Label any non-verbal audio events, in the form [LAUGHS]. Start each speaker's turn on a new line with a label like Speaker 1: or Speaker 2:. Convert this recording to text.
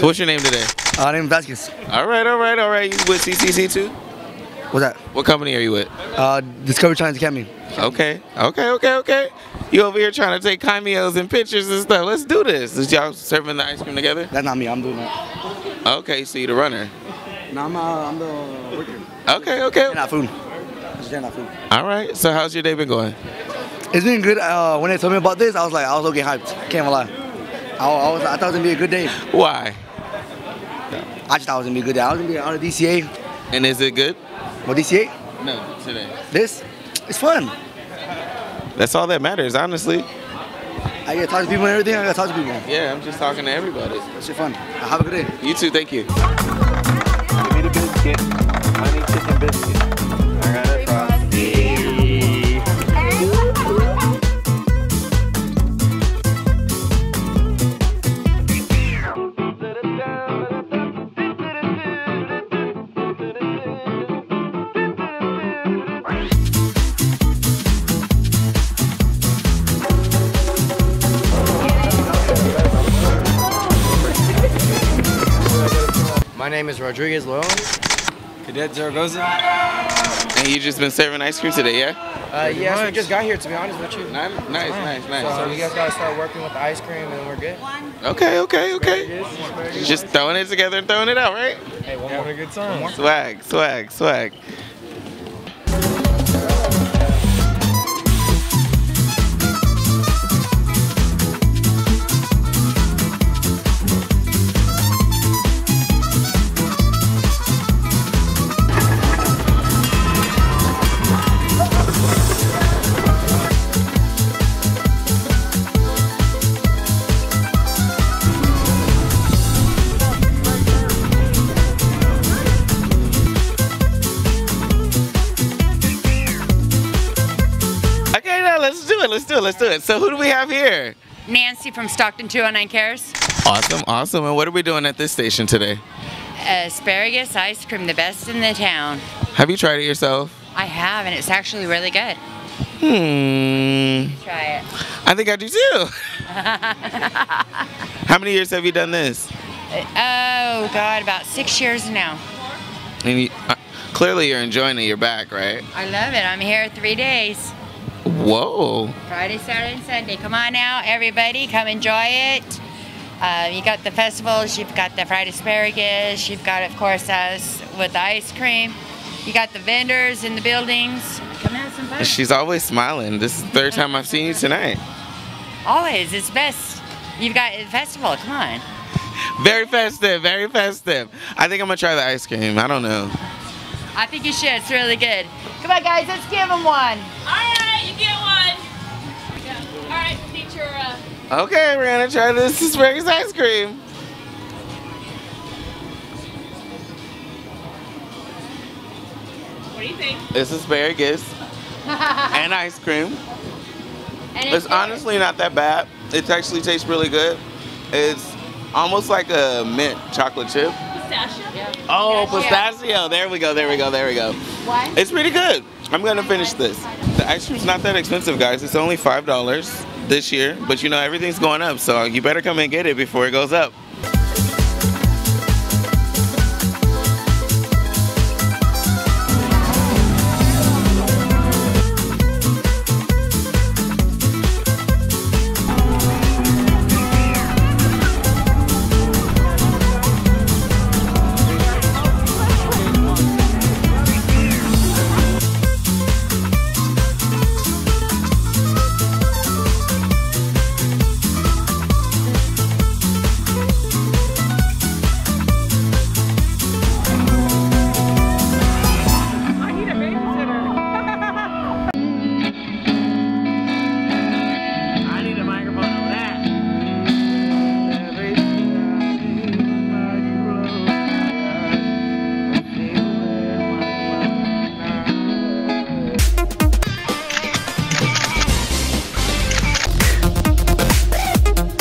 Speaker 1: So what's your name today?
Speaker 2: Uh, name Vasquez.
Speaker 1: All right, all right, all right. You with CCC too?
Speaker 2: What's that?
Speaker 1: What company are you with?
Speaker 2: Uh, Discovery Challenge Academy.
Speaker 1: Okay, okay, okay, okay. You over here trying to take cameos and pictures and stuff. Let's do this. Is y'all serving the ice cream together?
Speaker 2: That's not me. I'm doing that.
Speaker 1: Okay, so you the runner.
Speaker 2: No, I'm, uh, I'm the worker.
Speaker 1: Okay, okay.
Speaker 2: Not food. Not food.
Speaker 1: All right. So how's your day been going?
Speaker 2: It's been good. Uh, when they told me about this, I was like, I was okay hyped. Can't lie. I, I was, I thought it was gonna be a good day.
Speaker 1: Why?
Speaker 2: I just thought it was gonna be a good day. I was gonna be on the DCA.
Speaker 1: And is it good?
Speaker 2: What DCA?
Speaker 1: No, today.
Speaker 2: This? It's fun.
Speaker 1: That's all that matters, honestly.
Speaker 2: I get to talk to people and everything. I got to talk to people.
Speaker 1: Yeah, I'm just talking to everybody.
Speaker 2: It's shit fun. Have a good day.
Speaker 1: You too. Thank you.
Speaker 3: Give me the biscuit. Honey chicken biscuit.
Speaker 4: My name is Rodriguez Loyon, Cadet Zaragoza.
Speaker 1: And you just been serving ice cream today, yeah?
Speaker 4: Uh, yes, we just got here to be honest with you.
Speaker 1: Nice, nice, nice, nice.
Speaker 4: So
Speaker 1: nice.
Speaker 4: you guys gotta start working with the ice cream and we're good.
Speaker 1: Okay, okay, okay. Just throwing it together and throwing it out, right?
Speaker 4: Hey, one more good time.
Speaker 1: Swag, swag, swag. Let's do it. Let's do it. Let's do it. So who do we have here?
Speaker 5: Nancy from Stockton 209 Cares.
Speaker 1: Awesome, awesome. And what are we doing at this station today?
Speaker 5: Asparagus ice cream, the best in the town.
Speaker 1: Have you tried it yourself?
Speaker 5: I have, and it's actually really good.
Speaker 1: Hmm.
Speaker 5: Try it.
Speaker 1: I think I do too. [LAUGHS] How many years have you done this?
Speaker 5: Oh, God, about six years now.
Speaker 1: And you, uh, clearly you're enjoying it. You're back, right?
Speaker 5: I love it. I'm here three days
Speaker 1: Whoa.
Speaker 5: Friday, Saturday, and Sunday. Come on out, everybody. Come enjoy it. Uh, you got the festivals, you've got the fried asparagus, you've got, of course, us with the ice cream. You got the vendors in the buildings. Come have some fun.
Speaker 1: She's always smiling. This is the third time I've seen you tonight.
Speaker 5: Always, it's best. You've got a festival. Come on.
Speaker 1: Very festive, very festive. I think I'm gonna try the ice cream. I don't know.
Speaker 5: I think you should. It's really good. Come on, guys. Let's give them one.
Speaker 1: Okay, we're gonna try this asparagus ice cream.
Speaker 6: what do you think?
Speaker 1: It's asparagus [LAUGHS] and ice cream.
Speaker 5: And
Speaker 1: It's honestly not that bad. It actually tastes really good. It's almost like a mint chocolate chip.
Speaker 6: Pistachio?
Speaker 1: Oh,
Speaker 5: Pistachio.
Speaker 1: pistachio. There we go, there we go, there we go.
Speaker 5: What?
Speaker 1: It's pretty good. I'm gonna finish this. The ice cream's not that expensive, guys. It's only five dollars this year, but you know everything's going up, so you better come and get it before it goes up.